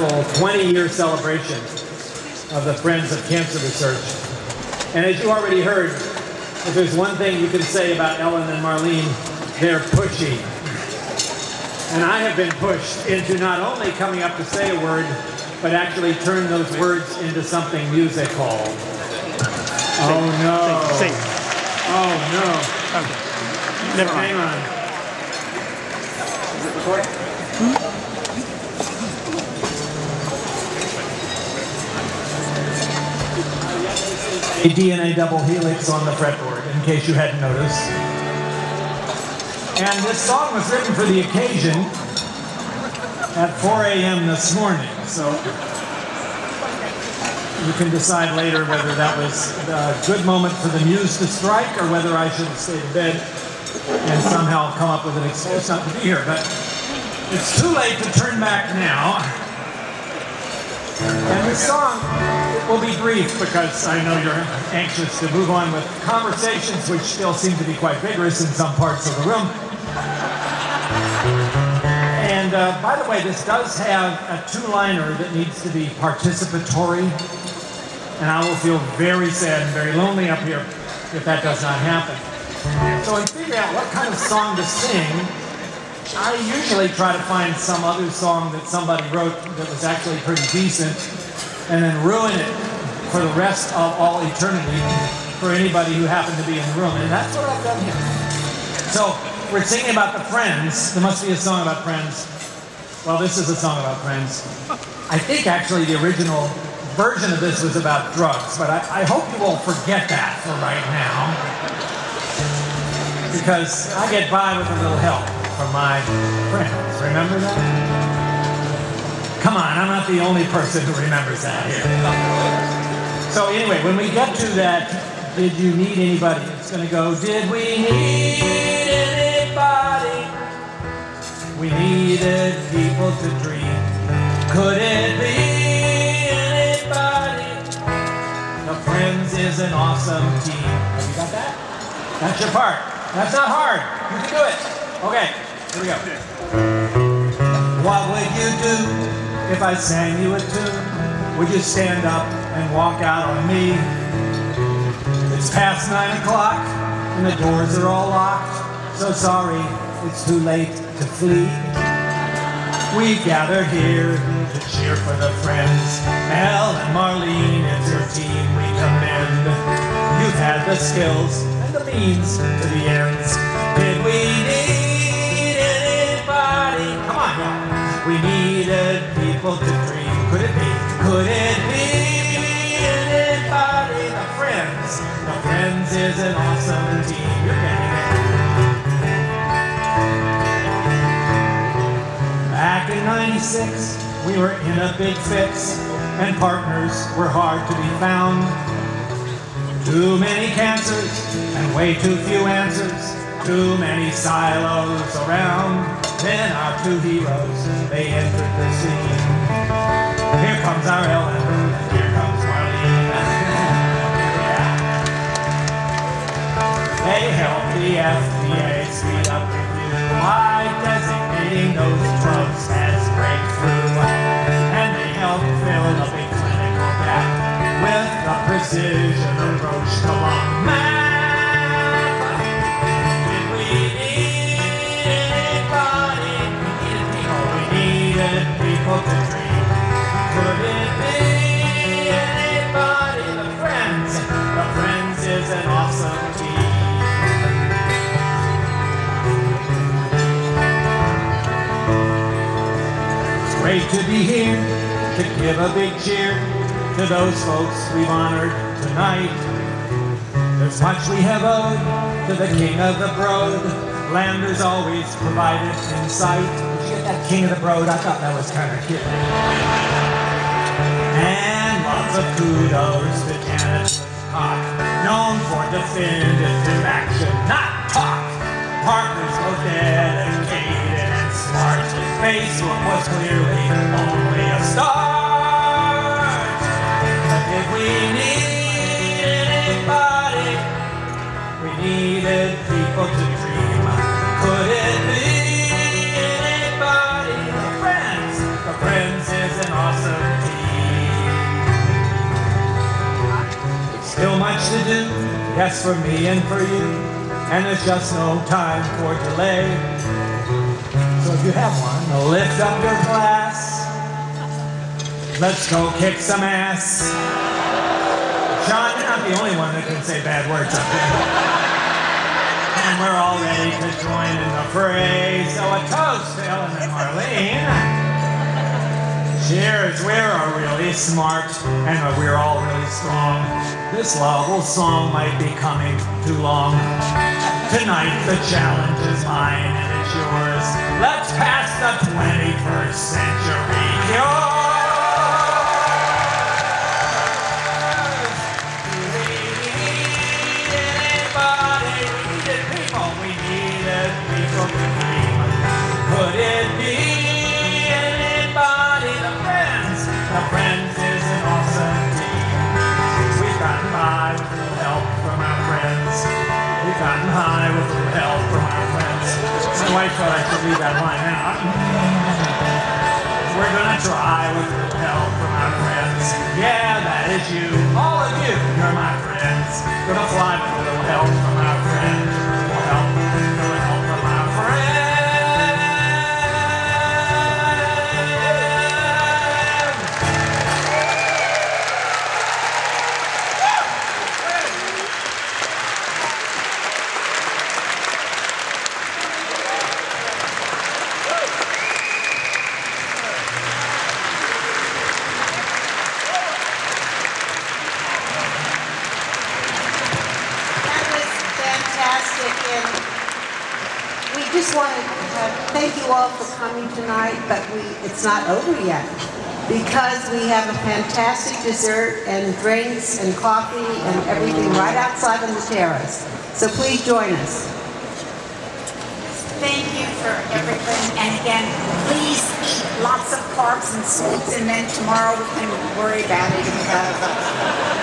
wonderful 20-year celebration of the Friends of Cancer Research. And as you already heard, if there's one thing you can say about Ellen and Marlene, they're pushy. And I have been pushed into not only coming up to say a word, but actually turn those words into something musical. Oh no. Sing. Oh no. Okay. Never mind. Hang mind. on. A DNA double helix on the fretboard, in case you hadn't noticed. And this song was written for the occasion at 4 a.m. this morning, so you can decide later whether that was a good moment for the muse to strike or whether I should stay in bed and somehow come up with an excuse not to be here. But it's too late to turn back now. And this song will be brief because I know you're anxious to move on with conversations which still seem to be quite vigorous in some parts of the room. And uh, by the way, this does have a two-liner that needs to be participatory. And I will feel very sad and very lonely up here if that does not happen. So in figuring out what kind of song to sing, I usually try to find some other song that somebody wrote that was actually pretty decent and then ruin it for the rest of all eternity for anybody who happened to be in the room. And that's what I've done here. So we're singing about the friends. There must be a song about friends. Well, this is a song about friends. I think actually the original version of this was about drugs, but I, I hope you will forget that for right now. Because I get by with a little help from my friends. Remember that? Come on, I'm not the only person who remembers that here. So anyway, when we get to that, did you need anybody? It's going to go, did we need anybody? We needed people to dream. Could it be anybody? The Friends is an awesome team. Have you got that? That's your part. That's not hard. You can do it. Okay, here we go. What would you do if I sang you a tune? Would you stand up and walk out on me? It's past nine o'clock and the doors are all locked. So sorry, it's too late to flee. We gather here to cheer for the friends. Al and Marlene, it's your team we commend. You've had the skills and the means to the ends. Could it be anybody? The friends. The friends is an awesome team. You're getting it. Back in 96, we were in a big fix, and partners were hard to be found. Too many cancers, and way too few answers. Too many silos around. Then our two heroes, they entered the scene. The FDA speed up review by designating those great to be here to give a big cheer to those folks we've honored tonight. There's much we have owed to the king of the broad. Landers always provided insight. Did you get that king of the broad? I thought that was kind of cute. And lots of kudos to Janet Cock, known for definitive action, not talk. Partners Facebook was clearly only a start. If we need anybody, we needed people to dream. Could it be anybody? The friends, the friends is an awesome team. Still much to do, yes, for me and for you, and there's just no time for delay. So if you have one, lift up your glass. Let's go kick some ass. John, you're not the only one that can say bad words up here. And we're all ready to join in the fray. So a toast to Ellen and Marlene. Cheers, we're really smart and we're all really strong. This lovely song might be coming too long. Tonight the challenge is mine Let's pass the 21st century. Yeah, that is you. All of you, you're my friends. Gonna fly with a little help just want to thank you all for coming tonight, but we, it's not over yet. Because we have a fantastic dessert and drinks and coffee and everything right outside on the terrace. So please join us. Thank you for everything, and again, please eat lots of carbs and sweets, and then tomorrow we can worry about it.